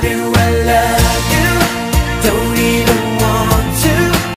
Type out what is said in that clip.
do I love?